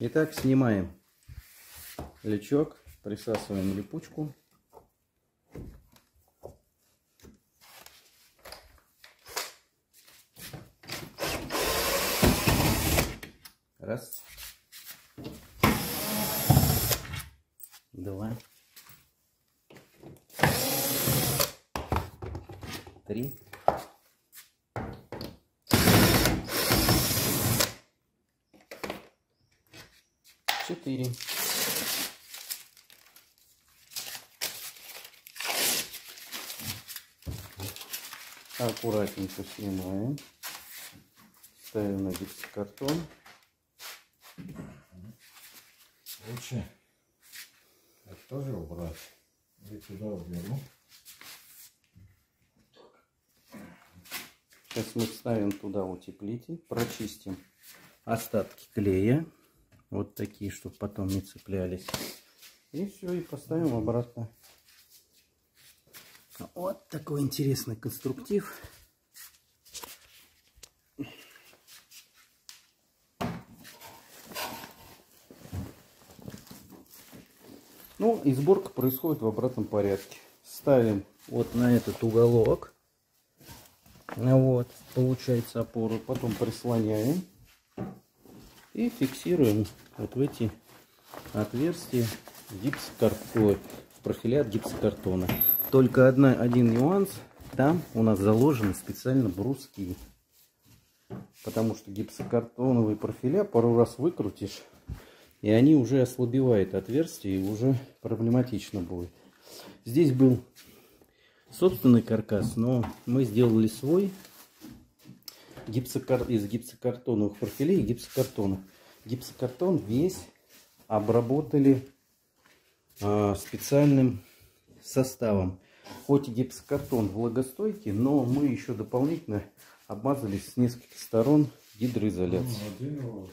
Итак, снимаем лючок, присасываем липучку. Раз. Два. Три. Четыре. Аккуратненько снимаем. Ставим на гипсокартон. Лучше это тоже убрать. И туда уберу. Сейчас мы ставим туда утеплитель, прочистим остатки клея. Вот такие, чтобы потом не цеплялись. И все, и поставим обратно. Вот такой интересный конструктив. Ну и сборка происходит в обратном порядке. Ставим вот на этот уголок. Вот, получается опору. Потом прислоняем. И фиксируем вот в эти отверстия гипсокартона. В профиля от гипсокартона. Только одна, один нюанс. Там у нас заложены специально бруски. Потому что гипсокартоновые профиля пару раз выкрутишь. И они уже ослабевают отверстие. И уже проблематично будет. Здесь был собственный каркас. Но мы сделали свой. Гипсокар... Из гипсокартоновых профилей и гипсокартона. Гипсокартон весь обработали э, специальным составом. Хоть гипсокартон влагостойкий, но мы еще дополнительно обмазались с нескольких сторон гидроизоляцией. Ну,